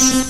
Peace.